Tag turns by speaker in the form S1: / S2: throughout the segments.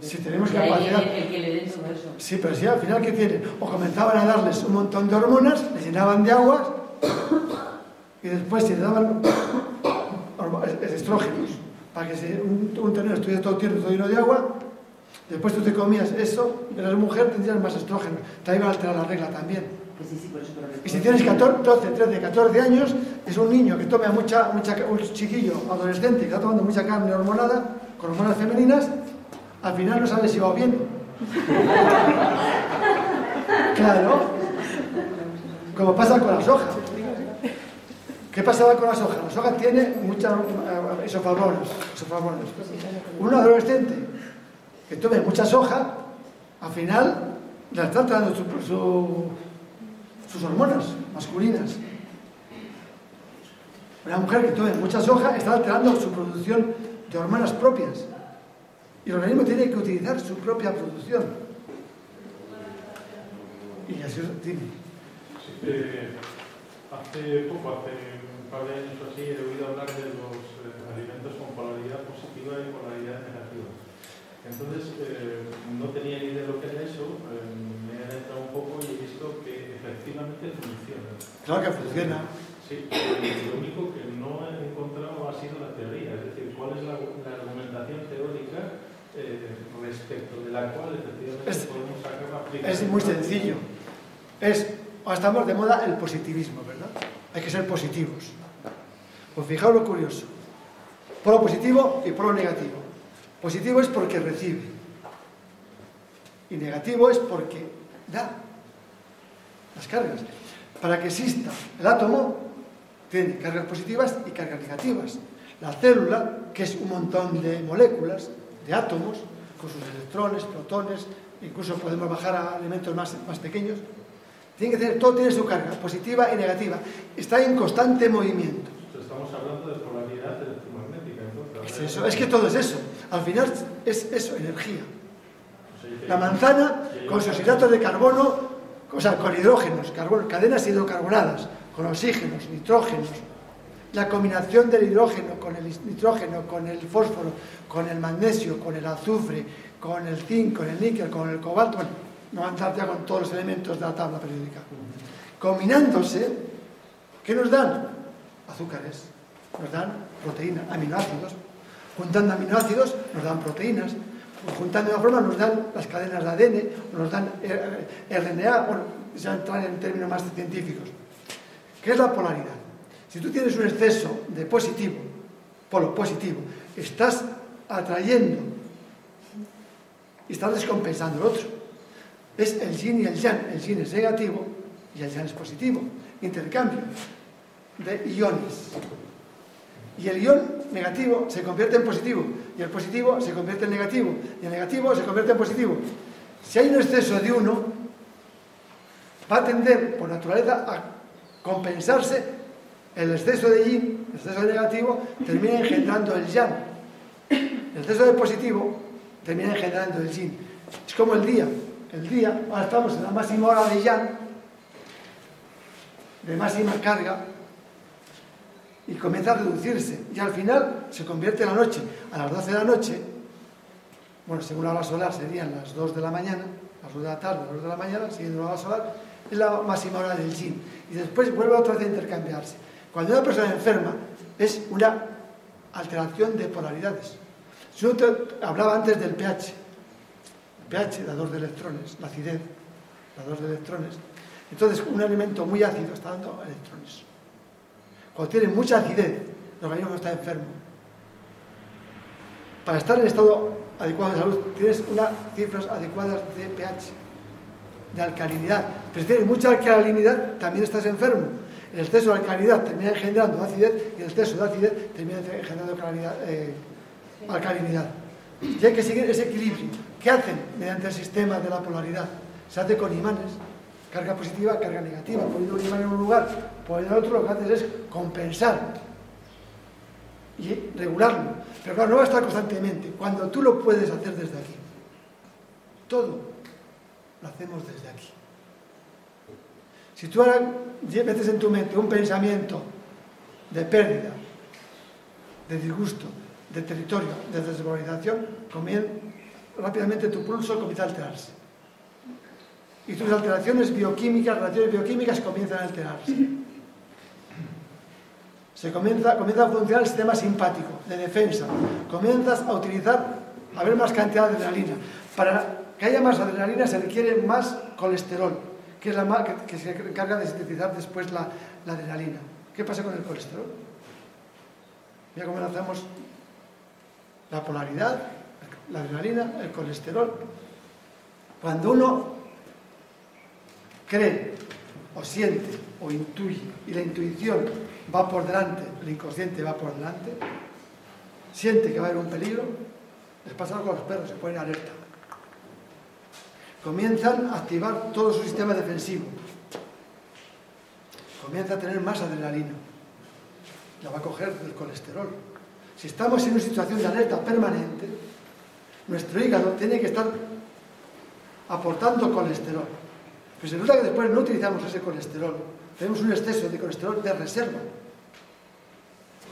S1: Si tenemos
S2: ahí
S1: capacidad.
S2: el, el que le den todo eso.
S1: Sí, pero sí, al final, ¿qué tienen? O comenzaban a darles un montón de hormonas, les llenaban de aguas y después se les daban estrógenos para que se, un, un terreno estuviera todo tierno, todo lleno de agua. Después tú te comías eso y eras mujer tendrías más estrógenos. Te iba a alterar la regla también.
S2: Pues sí, sí, por eso.
S1: Y si tienes 14, 12, 13, 14 años, es un niño que toma mucha, mucha, un chiquillo adolescente que está tomando mucha carne hormonada, con hormonas femeninas, al final no sabes si va bien. Claro. Como pasa con la soja. ¿Qué pasaba con la soja? La soja tiene muchas eh, isoflavonas. isoflavonas. Un adolescente que tome mucha soja, al final le está tratando su, su- sus hormonas masculinas. Una mujer que tome mucha soja está alterando su producción de hormonas propias. Y el organismo tiene que utilizar su propia producción. Y así es, dime.
S3: Eh, hace poco, hace un par de años o así, he oído hablar de los eh, alimentos con polaridad positiva y polaridad negativa. Entonces, eh, no tenía ni idea de lo que era eso, me he adentrado un poco y he visto que efectivamente funciona.
S1: Claro que funciona.
S3: Sí, lo único que no he encontrado ha sido la teoría, es decir, cuál es la, la argumentación teórica eh, respecto de la cual efectivamente
S1: Es-
S3: podemos sacar la aplicación.
S1: Es muy sencillo. Es, estamos de moda el positivismo, ¿verdad? Hay que ser positivos. Pues fijaos lo curioso. Polo positivo y polo negativo. Positivo es porque recibe. Y negativo es porque da las cargas. Para que exista el átomo, tiene cargas positivas y cargas negativas. La célula, que es un montón de moléculas, de átomos, con sus electrones, protones, incluso podemos bajar a elementos más, más pequeños, tiene que tener, todo tiene su carga, positiva y negativa. Está en constante movimiento.
S3: Estamos hablando de polaridad electromagnética, entonces.
S1: Es eso, es que todo es eso. Al final es eso, energía. La manzana con sus hidratos de carbono, o sea, con hidrógenos, carbono, cadenas hidrocarbonadas, con oxígenos, nitrógenos. La combinación del hidrógeno con el nitrógeno, con el fósforo, con el magnesio, con el azufre, con el zinc, con el níquel, con el cobalto, bueno, no va a entrar ya con todos los elementos de la tabla periódica. Combinándose, ¿qué nos dan? Azúcares, nos dan proteínas, aminoácidos. Juntando aminoácidos nos dan proteínas. Juntando de una forma nos dan las cadenas de ADN, o nos dan eh, RNA, bueno, ya entrar en términos más científicos. ¿Qué es la polaridad? Si tú tienes un exceso de positivo, polo positivo, estás atrayendo y estás descompensando el otro. Es el yin y el yang. El yin es negativo y el yang es positivo. Intercambio de iones. Y el ion negativo se convierte en positivo y el positivo se convierte en negativo y el negativo se convierte en positivo. Si hay un exceso de uno, va a tender por naturaleza a compensarse el exceso de yin, el exceso de negativo, termina engendrando el yang. El exceso de positivo termina engendrando el yin. Es como el día. El día, ahora estamos en la máxima hora de yang, de máxima carga, y comienza a reducirse. Y al final se convierte en la noche. A las 12 de la noche, bueno, según la hora solar serían las 2 de la mañana, las 2 de la tarde, las 2 de la mañana, siguiendo la hora solar, es la máxima hora del yin. Y después vuelve otra vez a intercambiarse. Cuando una persona enferma, es una alteración de polaridades. Yo hablaba antes del pH. El pH, dador de electrones, la acidez, dador de electrones. Entonces, un alimento muy ácido está dando electrones. Cuando tiene mucha acidez, el organismo está enfermo. Para estar en estado adecuado de salud, tienes unas cifras adecuadas de pH, de alcalinidad. Pero si tienes mucha alcalinidad, también estás enfermo. El exceso de alcalinidad termina engendrando acidez y el exceso de acidez termina calinidad, eh, alcalinidad. Y hay que seguir ese equilibrio. ¿Qué hacen mediante el sistema de la polaridad? Se hace con imanes, carga positiva, carga negativa. Poniendo un imán en un lugar, poniendo en otro, lo que haces es compensar y regularlo. Pero claro, no va a estar constantemente. Cuando tú lo puedes hacer desde aquí. Todo lo hacemos desde aquí. Si tú ahora metes en tu mente un pensamiento de pérdida, de disgusto, de territorio, de desvalorización, rápidamente tu pulso comienza a alterarse. Y tus alteraciones bioquímicas, relaciones bioquímicas comienzan a alterarse. Se comienza, comienza a funcionar el sistema simpático, de defensa. Comienzas a utilizar, a ver más cantidad de adrenalina. Para que haya más adrenalina se requiere más colesterol, que es la que, se encarga de sintetizar después la, la adrenalina. ¿Qué pasa con el colesterol? Mira cómo lanzamos la polaridad, la adrenalina, el colesterol. Cuando uno cree o siente o intuye y la intuición va por delante, el inconsciente va por delante, siente que va a haber un peligro, les pasa algo a los perros, se ponen alerta. Comienzan a activar todo su sistema defensivo. Comienza a tener más adrenalina. La va a coger del colesterol. Si estamos en una situación de alerta permanente, nuestro hígado tiene que estar aportando colesterol. Pues nota que después no utilizamos ese colesterol. Tenemos un exceso de colesterol de reserva.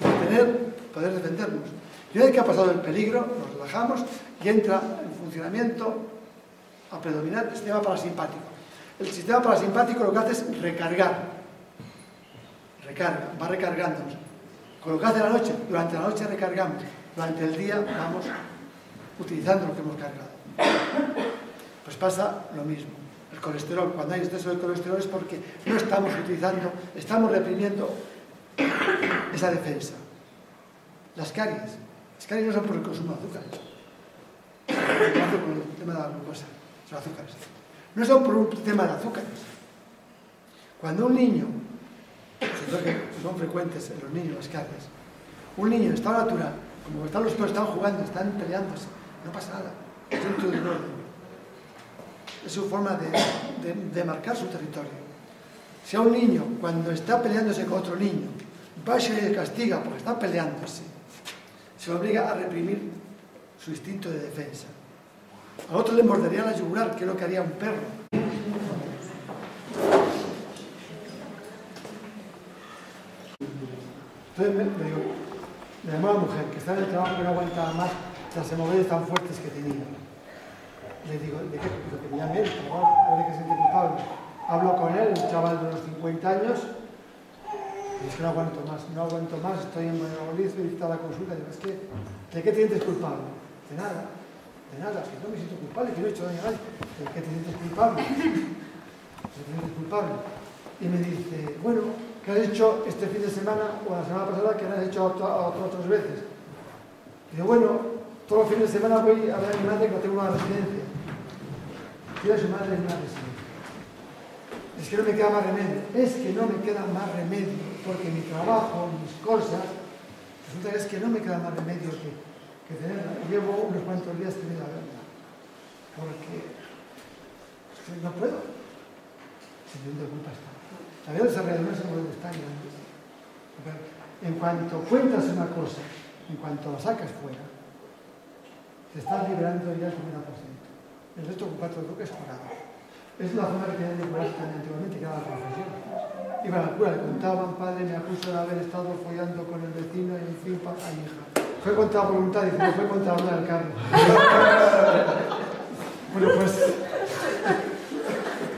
S1: Para tener, poder defendernos. Y una vez que ha pasado el peligro, nos relajamos y entra en funcionamiento a predominar el sistema parasimpático. El sistema parasimpático lo que hace es recargar. Recarga, va recargándonos. Con lo que hace la noche, durante la noche recargamos. Durante el día vamos utilizando lo que hemos cargado. Pues pasa lo mismo. El colesterol, cuando hay exceso de colesterol es porque no estamos utilizando, estamos reprimiendo esa defensa. Las caries. Las caries no son por el consumo de azúcares. por el tema de la glucosa, son azúcares. No son por un tema de azúcares. Cuando un niño, son frecuentes en los niños las caries, un niño en estado natural, como están los perros, están jugando, están peleándose, no pasa nada. Es Es su forma de, marcar su territorio. Si a un niño, cuando está peleándose con otro niño, va y le castiga porque está peleándose, se lo obliga a reprimir su instinto de defensa. A otro le mordería la yugular, que es lo que haría un perro. Entonces me, digo, me llamó la mujer, que está en el trabajo que no aguantaba más las hemorroides tan fuertes que tenía. Le digo, ¿de qué? Lo que tenía médico, ¿no? ¿De qué sentir culpable? Hablo con él, un chaval de unos 50 años, y es que no aguanto más, no aguanto más, estoy en Valladolid, he a la consulta, y digo, es que, ¿de qué te sientes culpable? De nada, de nada, que no me siento culpable, que no he hecho daño a nadie. ¿De qué te sientes culpable? ¿De qué te sientes culpable? Y me dice, bueno, ¿qué has hecho este fin de semana o la semana pasada que no has hecho otras veces? Y digo, bueno, todos los fines de semana voy a ver a mi madre que tengo una residencia. Quiero a su madre en una residencia. Es que no me queda más remedio. Es que no me queda más remedio, porque mi trabajo, mis cosas, resulta que es que no me queda más remedio que, Llevo unos cuantos días teniendo a verla. Porque no puedo. Sintiendo culpa está. La vida desarrollada no se puede estar En cuanto cuentas una cosa, en cuanto la sacas fuera, te estás liberando ya el 50%. El resto con cuatro toques curado. Es la forma que tenían de curarse tan antiguamente que era la profesión. Iban al cura, le contaban, padre, me acuso de haber estado follando con el vecino y en fin, ay hija. Fue contra voluntad, dice, fue contra la del carro. bueno, pues...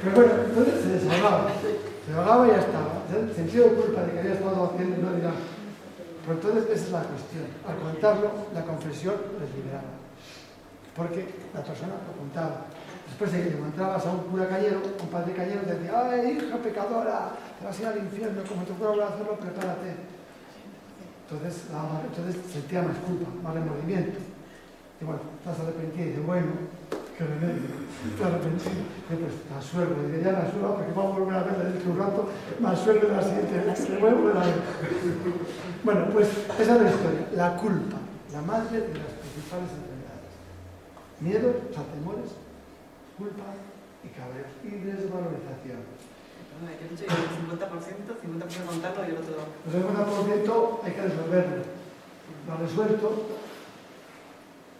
S1: Pero bueno, entonces se desahogaba. Se desahogaba y ya estaba. Sentido de culpa de que había estado haciendo no dirá. Pero entonces esa es la cuestión. Al contarlo, la confesión les liberaba porque la persona lo contaba. Después de que te encontrabas a un cura cañero, un padre cañero, te decía, ¡ay, hija pecadora! Te vas a ir al infierno, como te fuera a hacerlo, prepárate. Entonces, entonces sentía más culpa, más remordimiento. Y bueno, estás arrepentido, y dice, bueno, qué remedio, te arrepentido. Y pues, la suerte, dice, ya la suerte, porque vamos a volver a verla dentro de un rato, suerte de la siguiente que vuelvo a ver. Bueno, pues esa es la historia, la culpa, la madre de las principales Miedo, o sea, temores, culpa y cabreo. Y desvalorización.
S2: ¿no? Que dicho el 50%, 50% contarlo y el otro...
S1: El 50% hay que resolverlo. Lo ha resuelto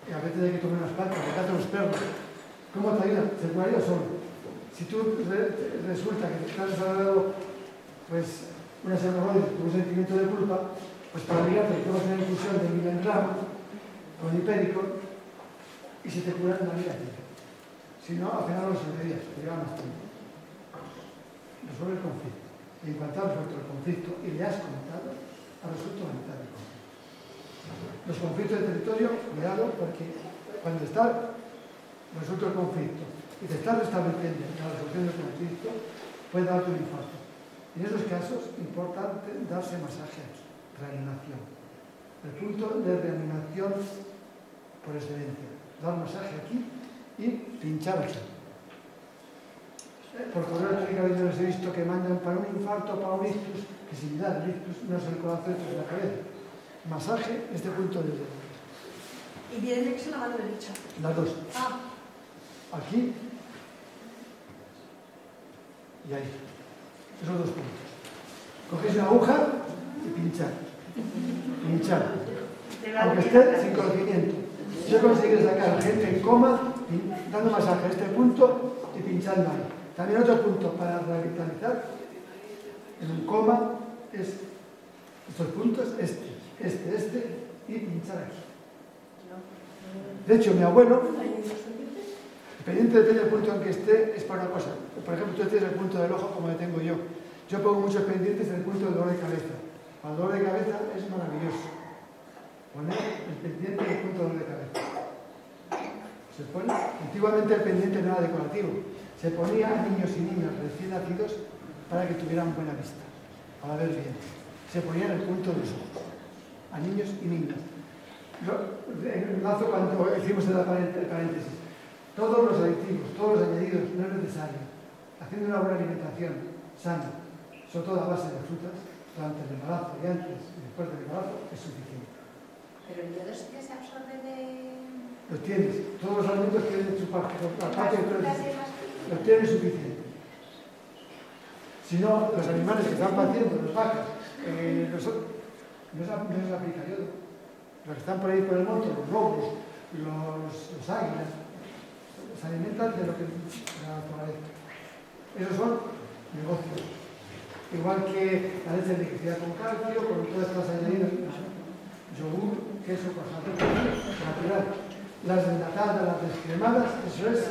S1: y a veces hay que tomar unas patas, sacarte los perros. ¿Cómo te ayuda? Te ayuda solo. Si tú re resulta que te has desarrollado pues, unas hemorroides con un sentimiento de culpa, pues para mirarte te a una infusión de milengramo con hipérico y se te cura en la vida. Si no, apenas los remedias, te lleva más tiempo. Resuelve el conflicto. En cuanto resuelto el conflicto y le has contado, ha resuelto la mitad del conflicto. Los conflictos de territorio, cuidado, porque cuando está resuelto el conflicto y te estás restableciendo la resolución del conflicto, puede darte un infarto. En esos casos, importante darse masaje aquí, reanimación. El punto de reanimación por excelencia. Dar masaje aquí y pinchar aquí. Por correo electrónico les he visto que mandan para un infarto, para un ictus, que similar, el ictus no es el corazón, es la cabeza. Masaje, este punto de
S4: Y viene que es la mano derecha.
S1: Las dos.
S4: Ah,
S1: Aquí y ahí. Esos dos puntos. Cogéis una aguja y pinchar. Pinchar. Aunque esté sin conocimiento. Yo conseguí sacar gente en coma dando masaje a este punto y pinchando ahí. También otro punto para revitalizar en un coma es estos puntos, este, este, este y pinchar aquí. De hecho, mi abuelo el pendiente depende del punto en que esté, es para una cosa. Por ejemplo, tú tienes el punto del ojo como le tengo yo. Yo pongo muchos pendientes en el punto del dolor de cabeza. Para el dolor de cabeza es maravilloso. Poner el pendiente del punto del dolor de cabeza. Se pone, antiguamente el pendiente no era decorativo. Se ponía a niños y niñas recién nacidos para que tuvieran buena vista, para ver bien. Se ponía en el punto de los ojos, a niños y niñas. Lo- En el lazo cuando hicimos el paré- paréntesis, todos los aditivos, todos los añadidos, no es necesario. Haciendo una buena alimentación sana, sobre todo a base de frutas, durante el embarazo y antes y después del embarazo, es suficiente.
S5: Pero el yodo sí que se absorbe de...
S1: Lo tienes, todos los alimentos tienen su parte, la
S5: las las
S1: tienes suficiente. Si no, los animales que están paciendo, los vacas, eh, los, no, es, no es. Los que están por ahí por el monte, los lobos, los, los águilas, se alimentan de lo que la naturaleza. Esos son negocios. Igual que la leche enriquecida con calcio, con todas estas añadidas, yogur, queso, cosas natural. Las desnatadas, las descremadas, eso es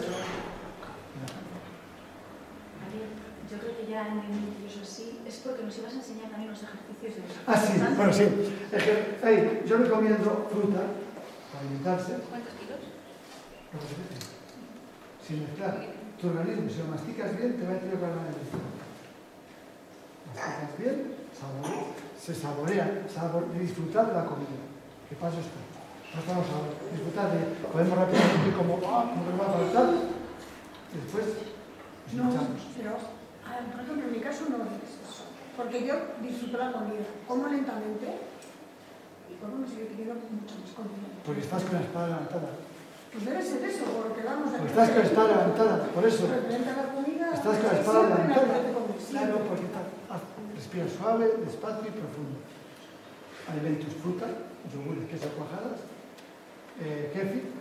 S6: ya en minutos así es porque nos ibas a enseñar también los ejercicios de
S1: Ah, sí, bueno, sí. Es que, hey, yo recomiendo fruta para alimentarse,
S5: ¿Cuántos kilos?
S1: lo que se dice, sin mezclar. Tu organismo, si lo masticas bien, te va a decir para la medicina. Masticas bien, saborea, se saborea, sabor, de disfrutar de la comida. ¿Qué pasa esto? No estamos a disfrutar de, podemos rápidamente como, ah, como que me va a faltar, y después nos
S4: no, pero, ah, por ejemplo, en mi caso no es eso. Porque yo disfruto la comida, como lentamente y como me sigue pidiendo mucho más comida.
S1: Porque estás con la espada levantada.
S4: Pues debe ser eso, porque vamos a
S1: Porque estás con la espada levantada, por eso.
S4: Representa la comida.
S1: Estás con la espada levantada. Claro, porque respira suave, despacio y profundo. Alimentos, fruta, yogures, queso, cuajadas, eh, kefir,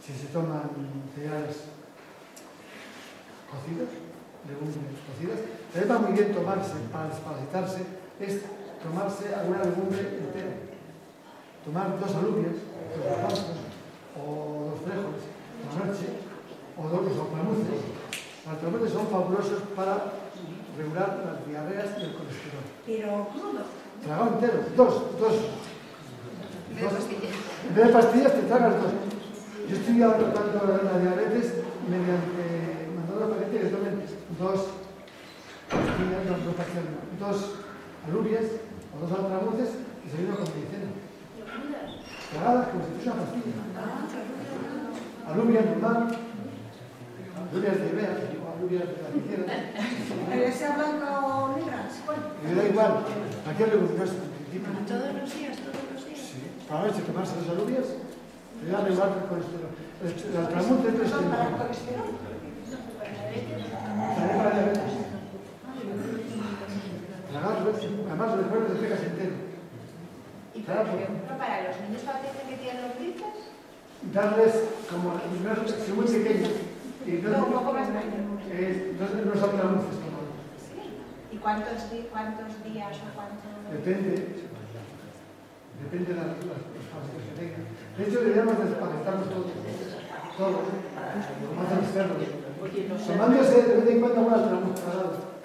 S1: si se toman cereales cocidos, legumbres cocidas. También va muy bien tomarse, para desparasitarse, es tomarse alguna legumbre entera. Tomar dos alubias, dos garbanzos, o dos frijoles, por la noche, o dos los alpamuces. Los alpamuces son fabulosos para regular las diarreas y el colesterol.
S4: Pero crudo.
S1: Tragado entero, dos, dos.
S5: De pastillas.
S1: En vez de pastillas te tragas dos. Yo estoy ahora tratando la diabetes mediante a los pacientes que tomen dos dos dos alubias o dos altramuces y se con medicina. Tragadas como si fuese una pastilla. Alubias normal, alubias de Ibea, alubias de la.
S4: ¿Pero sea blanca o negra?
S1: Me da igual, leguminosa en principio.
S6: Todos los días, todos los días.
S1: Sí. Para la noche tomarse dos alubias, te da igual que el colesterol. El, el es
S4: ¿Son para el
S1: este.
S4: colesterol?
S1: además lo después de despegas entero.
S5: ¿Y para, ejemplo, para los niños pacientes que tienen los gritos?
S1: Darles como los son muy pequeños. Entonces, no,
S5: un poco más
S1: eh, entonces no salta la luz estómago. Sí.
S5: ¿Y cuántos, cuántos días o cuántos...?
S1: Depende. Depende de las, fases que tengan. De hecho, deberíamos despaquetarnos todos. Todos. ¿eh? Más enfermos. Tomándose
S2: de vez en
S1: cuando unas tramos paradas.